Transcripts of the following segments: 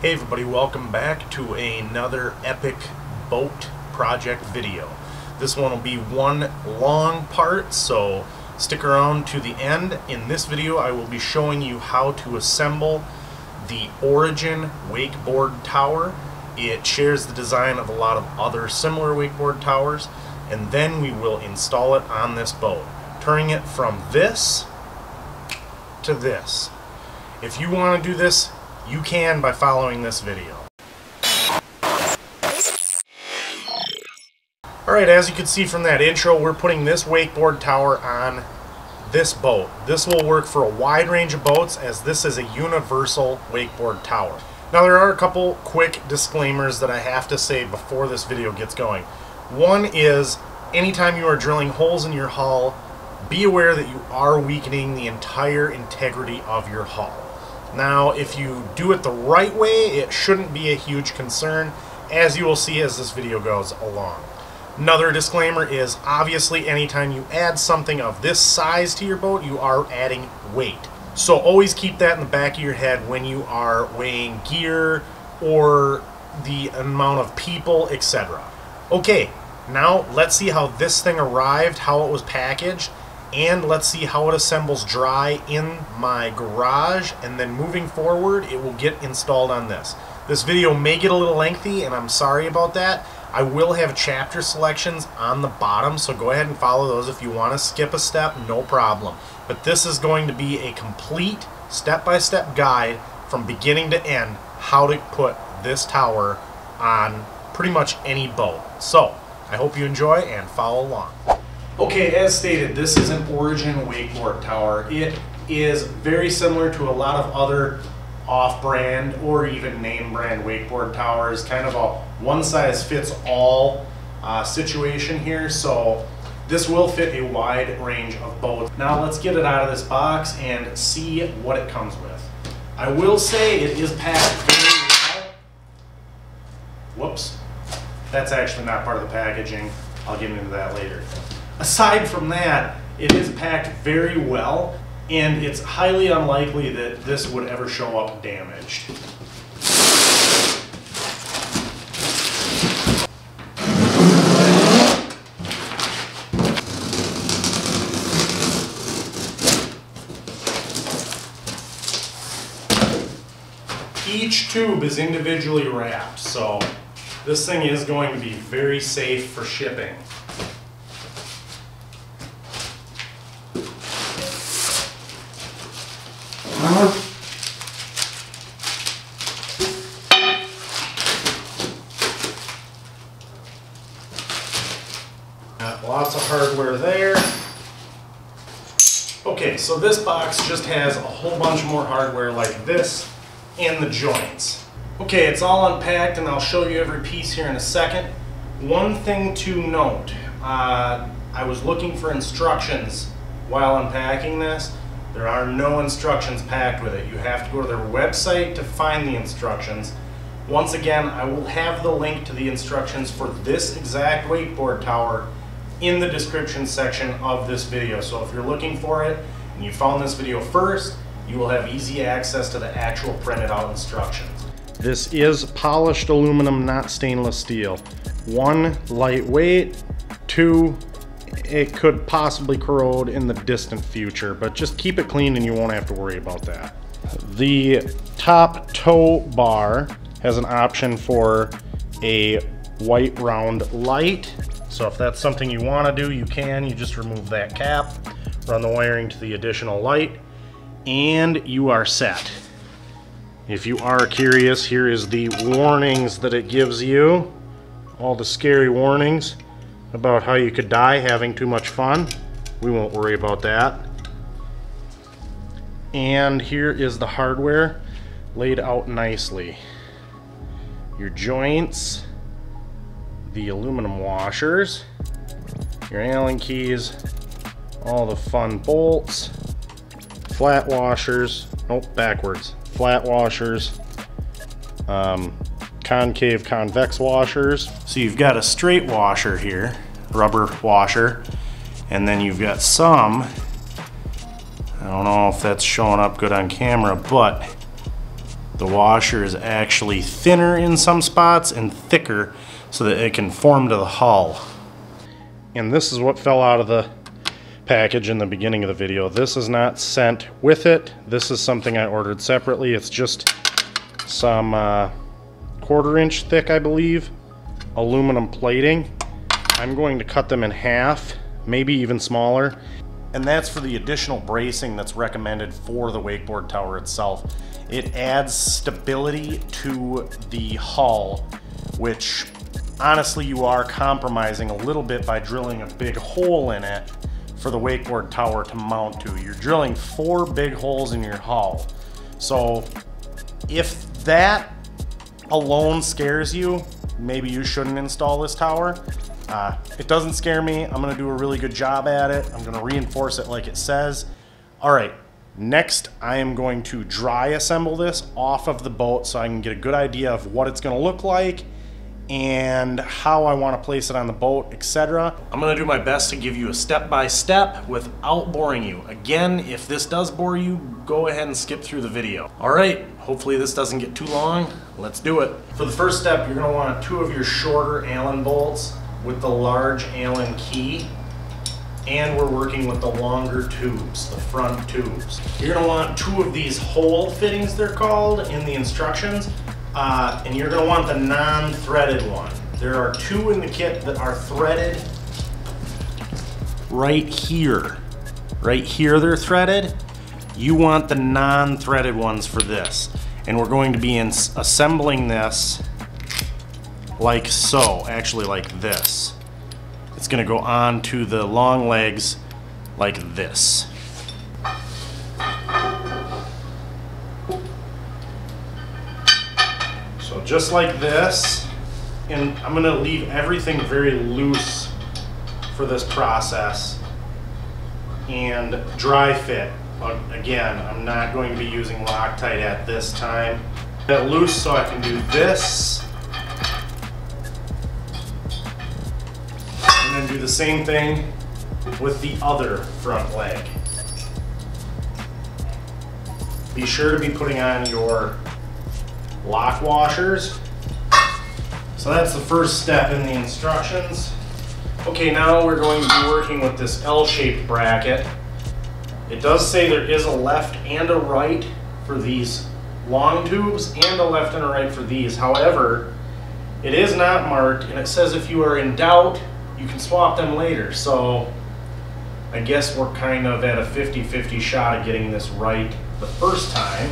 Hey everybody, welcome back to another epic boat project video. This one will be one long part, so stick around to the end. In this video I will be showing you how to assemble the Origin wakeboard tower. It shares the design of a lot of other similar wakeboard towers, and then we will install it on this boat, turning it from this to this. If you want to do this you can by following this video. Alright, as you can see from that intro, we're putting this wakeboard tower on this boat. This will work for a wide range of boats as this is a universal wakeboard tower. Now there are a couple quick disclaimers that I have to say before this video gets going. One is, anytime you are drilling holes in your hull, be aware that you are weakening the entire integrity of your hull. Now, if you do it the right way, it shouldn't be a huge concern, as you will see as this video goes along. Another disclaimer is, obviously, anytime you add something of this size to your boat, you are adding weight. So always keep that in the back of your head when you are weighing gear or the amount of people, etc. Okay, now let's see how this thing arrived, how it was packaged, and let's see how it assembles dry in my garage and then moving forward it will get installed on this. This video may get a little lengthy and I'm sorry about that. I will have chapter selections on the bottom so go ahead and follow those if you want to skip a step no problem. But this is going to be a complete step-by-step -step guide from beginning to end how to put this tower on pretty much any boat. So I hope you enjoy and follow along. Okay, as stated, this is an Origin wakeboard tower. It is very similar to a lot of other off-brand or even name-brand wakeboard towers. Kind of a one-size-fits-all uh, situation here. So this will fit a wide range of boats. Now let's get it out of this box and see what it comes with. I will say it is packed very well. Whoops. That's actually not part of the packaging. I'll get into that later. Aside from that, it is packed very well, and it's highly unlikely that this would ever show up damaged. Each tube is individually wrapped, so this thing is going to be very safe for shipping. Lots of hardware there. Okay, so this box just has a whole bunch more hardware like this and the joints. Okay, it's all unpacked and I'll show you every piece here in a second. One thing to note, uh, I was looking for instructions while unpacking this. There are no instructions packed with it. You have to go to their website to find the instructions. Once again, I will have the link to the instructions for this exact wakeboard tower in the description section of this video. So if you're looking for it and you found this video first, you will have easy access to the actual printed out instructions. This is polished aluminum, not stainless steel. One, lightweight. Two, it could possibly corrode in the distant future, but just keep it clean and you won't have to worry about that. The top tow bar has an option for a white round light so if that's something you want to do, you can. You just remove that cap, run the wiring to the additional light, and you are set. If you are curious, here is the warnings that it gives you. All the scary warnings about how you could die having too much fun. We won't worry about that. And here is the hardware laid out nicely. Your joints, the aluminum washers, your Allen keys, all the fun bolts, flat washers, nope, backwards, flat washers, um, concave convex washers. So you've got a straight washer here, rubber washer, and then you've got some, I don't know if that's showing up good on camera, but The washer is actually thinner in some spots and thicker so that it can form to the hull. And this is what fell out of the package in the beginning of the video. This is not sent with it. This is something I ordered separately. It's just some uh, quarter inch thick, I believe, aluminum plating. I'm going to cut them in half, maybe even smaller. And that's for the additional bracing that's recommended for the wakeboard tower itself. It adds stability to the hull, which honestly you are compromising a little bit by drilling a big hole in it for the wakeboard tower to mount to. You're drilling four big holes in your hull. So if that alone scares you, maybe you shouldn't install this tower. Uh, it doesn't scare me. I'm gonna do a really good job at it. I'm gonna reinforce it like it says. All right, Next, I am going to dry assemble this off of the boat so I can get a good idea of what it's gonna look like and how I wanna place it on the boat, etc. I'm gonna do my best to give you a step-by-step -step without boring you. Again, if this does bore you, go ahead and skip through the video. All right, hopefully this doesn't get too long. Let's do it. For the first step, you're gonna want two of your shorter Allen bolts with the large Allen key and we're working with the longer tubes, the front tubes. You're gonna want two of these hole fittings, they're called, in the instructions, uh, and you're gonna want the non-threaded one. There are two in the kit that are threaded right here. Right here they're threaded. You want the non-threaded ones for this. And we're going to be assembling this like so, actually like this it's going to go on to the long legs like this. Just like this, and I'm going to leave everything very loose for this process and dry fit. Again, I'm not going to be using Loctite at this time. Get loose so I can do this and then do the same thing with the other front leg. Be sure to be putting on your lock washers. So that's the first step in the instructions. Okay, now we're going to be working with this L-shaped bracket. It does say there is a left and a right for these long tubes and a left and a right for these. However, it is not marked and it says if you are in doubt, you can swap them later. So I guess we're kind of at a 50-50 shot of getting this right the first time.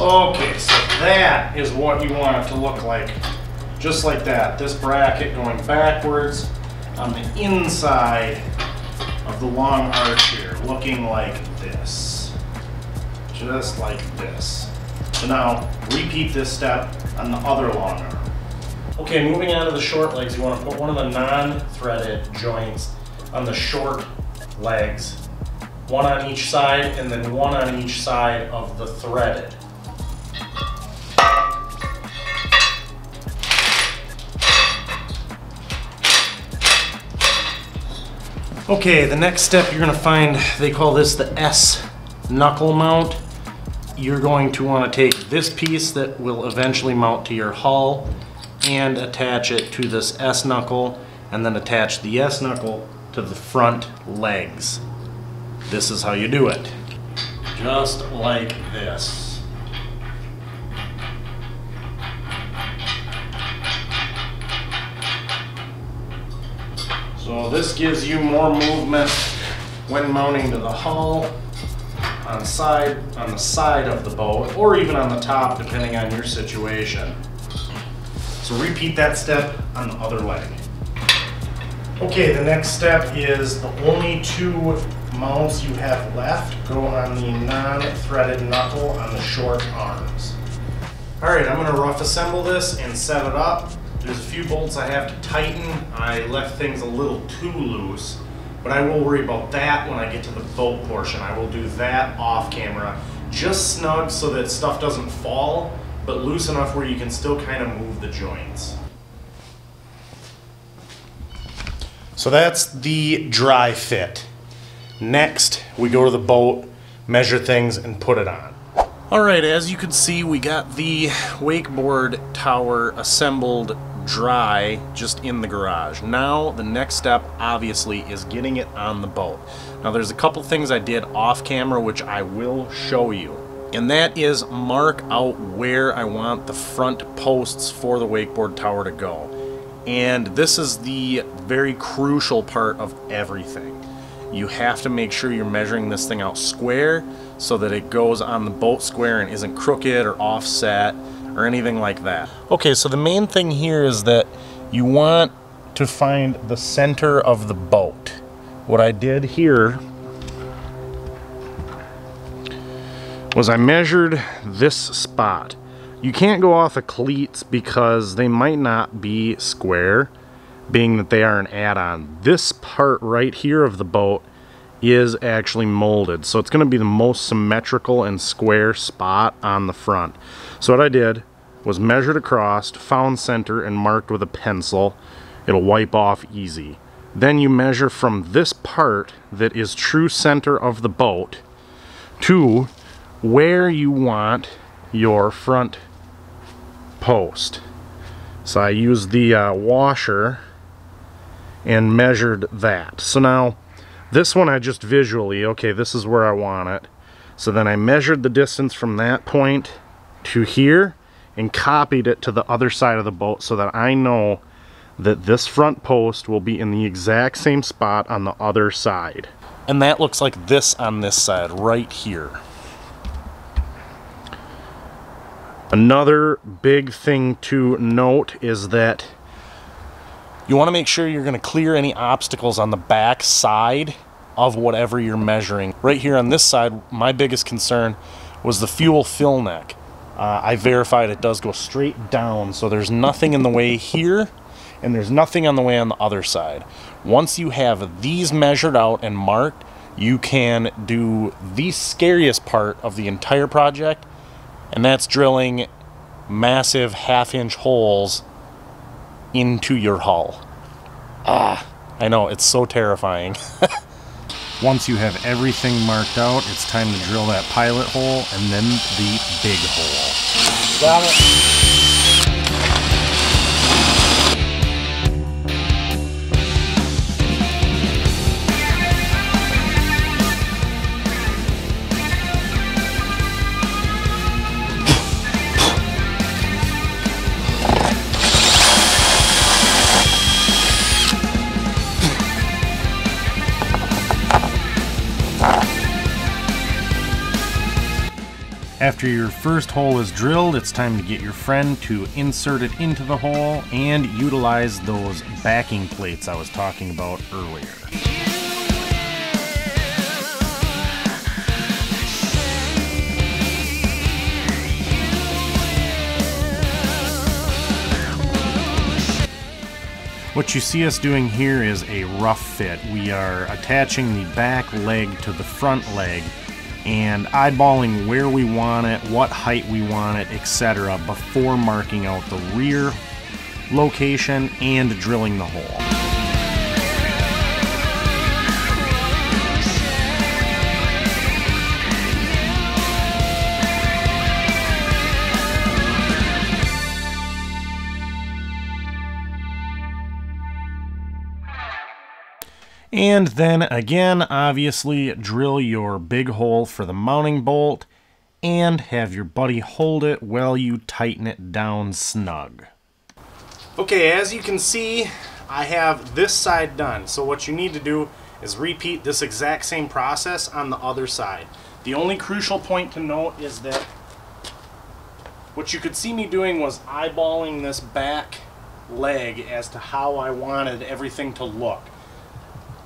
Okay, so that is what you want it to look like. Just like that. This bracket going backwards on the inside of the long arch here, looking like this. Just like this. So now, repeat this step on the other long arm. Okay, moving on to the short legs, you want to put one of the non-threaded joints on the short legs, one on each side and then one on each side of the threaded. Okay, the next step you're gonna find, they call this the S knuckle mount. You're going to wanna take this piece that will eventually mount to your hull and attach it to this S knuckle and then attach the S knuckle to the front legs. This is how you do it. Just like this. So this gives you more movement when mounting to the hull on side on the side of the boat or even on the top depending on your situation. So repeat that step on the other leg. Okay, the next step is the only two mounts you have left go on the non-threaded knuckle on the short arms. All right, I'm gonna rough assemble this and set it up. There's a few bolts I have to tighten. I left things a little too loose, but I will worry about that when I get to the boat portion. I will do that off camera. Just snug so that stuff doesn't fall but loose enough where you can still kind of move the joints. So that's the dry fit. Next, we go to the boat, measure things, and put it on. Alright, as you can see, we got the wakeboard tower assembled dry just in the garage. Now, the next step, obviously, is getting it on the boat. Now, there's a couple things I did off camera which I will show you. And that is mark out where I want the front posts for the wakeboard tower to go. And this is the very crucial part of everything. You have to make sure you're measuring this thing out square so that it goes on the boat square and isn't crooked or offset or anything like that. Okay, so the main thing here is that you want to find the center of the boat. What I did here was I measured this spot. You can't go off of cleats because they might not be square, being that they are an add-on. This part right here of the boat is actually molded, so it's going to be the most symmetrical and square spot on the front. So what I did was measured across, found center, and marked with a pencil. It'll wipe off easy. Then you measure from this part that is true center of the boat to where you want your front post. So I used the uh, washer and measured that. So now this one I just visually, okay, this is where I want it. So then I measured the distance from that point to here and copied it to the other side of the boat so that I know that this front post will be in the exact same spot on the other side. And that looks like this on this side right here. Another big thing to note is that you want to make sure you're going to clear any obstacles on the back side of whatever you're measuring. Right here on this side, my biggest concern was the fuel fill neck. Uh, I verified it does go straight down, so there's nothing in the way here, and there's nothing on the way on the other side. Once you have these measured out and marked, you can do the scariest part of the entire project, and that's drilling massive half inch holes into your hull. Ah, I know, it's so terrifying. Once you have everything marked out, it's time to drill that pilot hole and then the big hole. Got it. After your first hole is drilled, it's time to get your friend to insert it into the hole and utilize those backing plates I was talking about earlier. What you see us doing here is a rough fit. We are attaching the back leg to the front leg and eyeballing where we want it, what height we want it, etc. before marking out the rear location and drilling the hole. And then again, obviously, drill your big hole for the mounting bolt and have your buddy hold it while you tighten it down snug. Okay, as you can see, I have this side done. So what you need to do is repeat this exact same process on the other side. The only crucial point to note is that what you could see me doing was eyeballing this back leg as to how I wanted everything to look.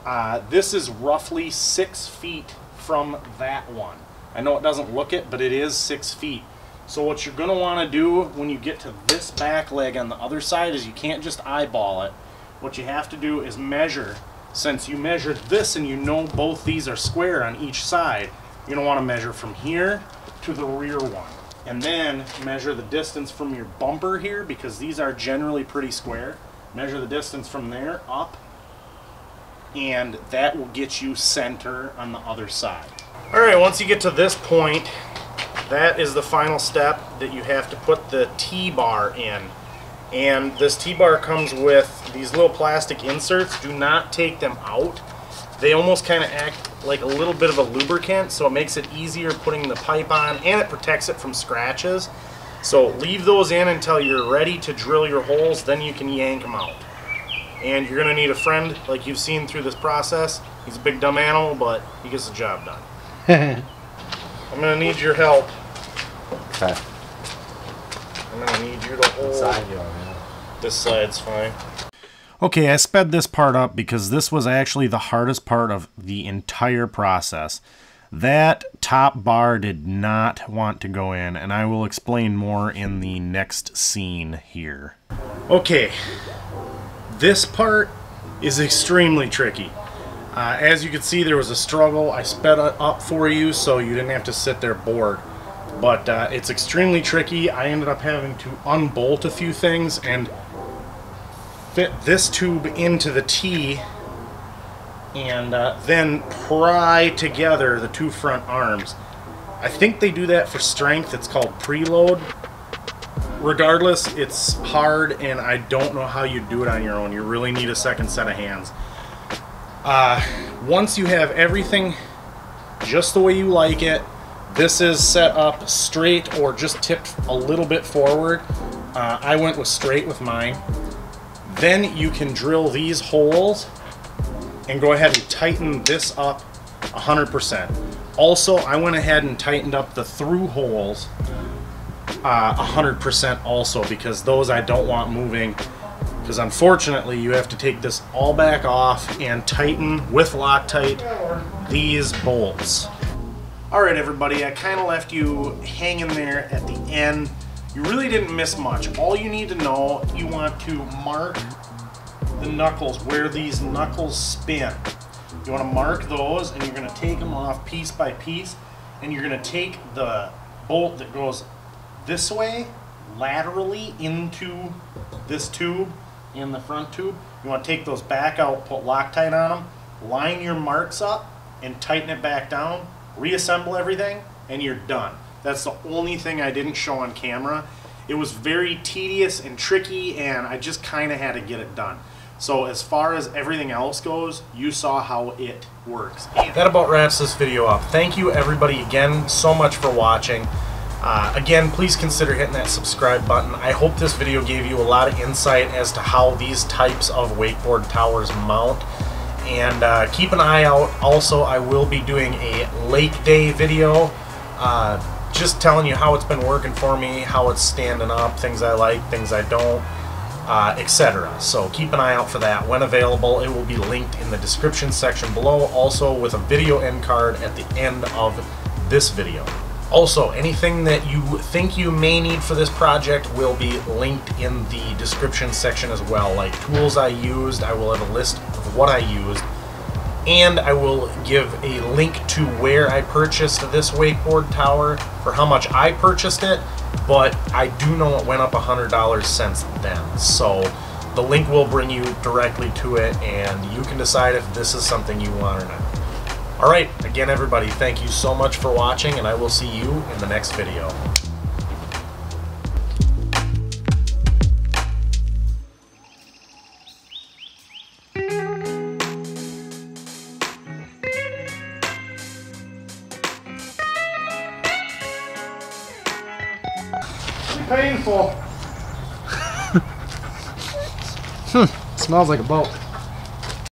Uh, this is roughly six feet from that one. I know it doesn't look it, but it is six feet. So what you're going to want to do when you get to this back leg on the other side is you can't just eyeball it. What you have to do is measure. Since you measured this and you know both these are square on each side, you're going to want to measure from here to the rear one. And then measure the distance from your bumper here because these are generally pretty square. Measure the distance from there up and that will get you center on the other side. Alright, once you get to this point, that is the final step that you have to put the T-bar in. And this T-bar comes with these little plastic inserts. Do not take them out. They almost kind of act like a little bit of a lubricant, so it makes it easier putting the pipe on, and it protects it from scratches. So leave those in until you're ready to drill your holes, then you can yank them out. And you're going to need a friend, like you've seen through this process. He's a big dumb animal, but he gets the job done. I'm going to need your help. Okay. I'm going to need you to hold... Side you on, yeah. This side's fine. Okay, I sped this part up because this was actually the hardest part of the entire process. That top bar did not want to go in, and I will explain more in the next scene here. Okay, this part is extremely tricky. Uh, as you can see, there was a struggle. I sped up for you so you didn't have to sit there bored. But uh, it's extremely tricky. I ended up having to unbolt a few things and fit this tube into the T and uh, then pry together the two front arms. I think they do that for strength. It's called preload. Regardless, it's hard and I don't know how you do it on your own. You really need a second set of hands. Uh, once you have everything just the way you like it, this is set up straight or just tipped a little bit forward. Uh, I went with straight with mine. Then you can drill these holes and go ahead and tighten this up 100%. Also, I went ahead and tightened up the through holes uh, 100% also because those I don't want moving because unfortunately you have to take this all back off and tighten with Loctite these bolts. Alright everybody, I kind of left you hanging there at the end. You really didn't miss much. All you need to know, you want to mark the knuckles, where these knuckles spin. You want to mark those and you're going to take them off piece by piece and you're going to take the bolt that goes this way laterally into this tube in the front tube. You want to take those back out, put Loctite on them, line your marks up and tighten it back down, reassemble everything, and you're done. That's the only thing I didn't show on camera. It was very tedious and tricky, and I just kind of had to get it done. So as far as everything else goes, you saw how it works. And that about wraps this video up. Thank you everybody again so much for watching. Uh, again, please consider hitting that subscribe button. I hope this video gave you a lot of insight as to how these types of wakeboard towers mount. And uh, keep an eye out. Also, I will be doing a lake day video. Uh, just telling you how it's been working for me, how it's standing up, things I like, things I don't, uh, etc. So keep an eye out for that. When available, it will be linked in the description section below, also with a video end card at the end of this video. Also, anything that you think you may need for this project will be linked in the description section as well, like tools I used, I will have a list of what I used, and I will give a link to where I purchased this wakeboard tower for how much I purchased it, but I do know it went up $100 since then. So the link will bring you directly to it and you can decide if this is something you want or not. Alright, again everybody, thank you so much for watching and I will see you in the next video. painful. Hmm, smells like a boat.